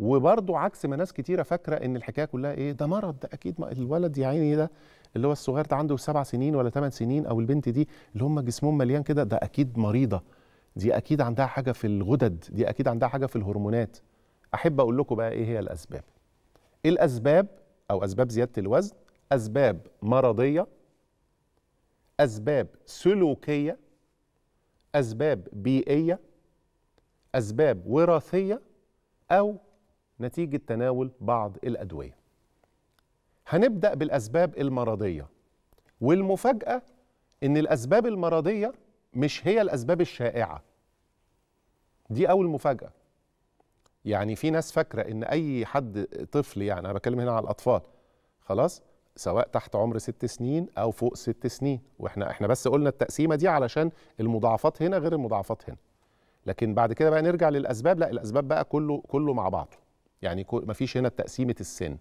وبرضه عكس ما ناس كتيرة فاكرة إن الحكاية كلها إيه ده مرض ده أكيد ما الولد يا عيني ده اللي هو الصغير ده عنده سبع سنين ولا ثمان سنين أو البنت دي اللي هم جسمهم مليان كده ده أكيد مريضة. دي أكيد عندها حاجة في الغدد دي أكيد عندها حاجة في الهرمونات. أحب أقول لكم بقى إيه هي الأسباب. إيه الأسباب أو أسباب زيادة الوزن أسباب مرضية أسباب سلوكية أسباب بيئية أسباب وراثية أو نتيجة تناول بعض الأدوية. هنبدأ بالأسباب المرضية. والمفاجأة إن الأسباب المرضية مش هي الأسباب الشائعة. دي أول مفاجأة. يعني في ناس فاكرة إن أي حد طفل يعني أنا بتكلم هنا على الأطفال خلاص سواء تحت عمر ست سنين أو فوق ست سنين. وإحنا إحنا بس قلنا التقسيمة دي علشان المضاعفات هنا غير المضاعفات هنا. لكن بعد كده بقى نرجع للأسباب لا الأسباب بقى كله كله مع بعضه يعني مفيش هنا تقسيمة السن.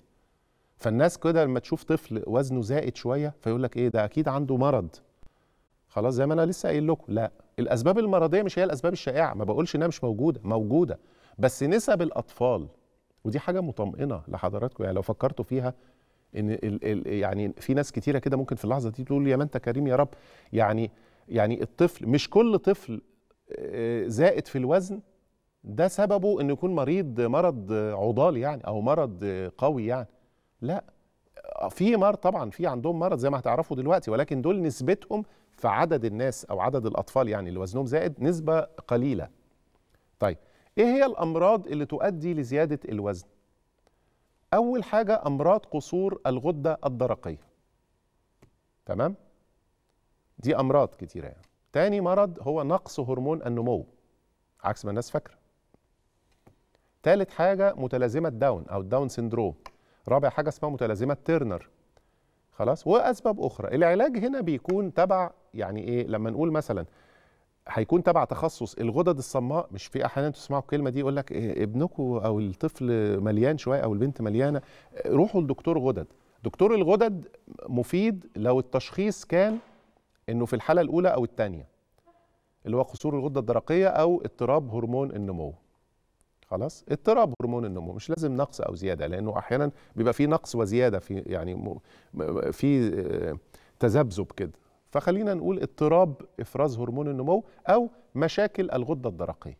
فالناس كده لما تشوف طفل وزنه زائد شوية فيقول لك إيه ده؟ أكيد عنده مرض. خلاص زي ما أنا لسه قايل لكم. لا الأسباب المرضية مش هي الأسباب الشائعة. ما بقولش إنها مش موجودة موجودة. بس نسب الأطفال ودي حاجة مطمئنة لحضراتكم. يعني لو فكرتوا فيها إن ال ال يعني في ناس كتيرة كده ممكن في اللحظة دي تقول يا ما أنت كريم يا رب. يعني يعني الطفل مش كل طفل زائد في الوزن ده سببه انه يكون مريض مرض عضال يعني أو مرض قوي يعني. لا في مرض طبعا في عندهم مرض زي ما هتعرفوا دلوقتي ولكن دول نسبتهم في عدد الناس أو عدد الأطفال يعني اللي وزنهم زائد نسبة قليلة. طيب إيه هي الأمراض اللي تؤدي لزيادة الوزن؟ أول حاجة أمراض قصور الغدة الدرقية. تمام؟ دي أمراض كتيرة يعني. تاني مرض هو نقص هرمون النمو عكس ما الناس فاكرة. تالت حاجة متلازمة داون أو Down syndrome رابع حاجة اسمها متلازمة تيرنر خلاص؟ وأسباب أخرى. العلاج هنا بيكون تبع يعني إيه؟ لما نقول مثلا هيكون تبع تخصص الغدد الصماء. مش في أحيانا تسمعوا الكلمة دي يقول لك إيه ابنكم أو الطفل مليان شوية أو البنت مليانة. روحوا لدكتور غدد. دكتور الغدد مفيد لو التشخيص كان إنه في الحالة الأولى أو الثانية اللي هو قصور الغدة الدرقية أو اضطراب هرمون النمو. خلاص اضطراب هرمون النمو مش لازم نقص أو زيادة لأنه أحيانا بيبقى في نقص وزيادة في يعني في تذبذب كده. فخلينا نقول اضطراب إفراز هرمون النمو أو مشاكل الغدة الدرقية.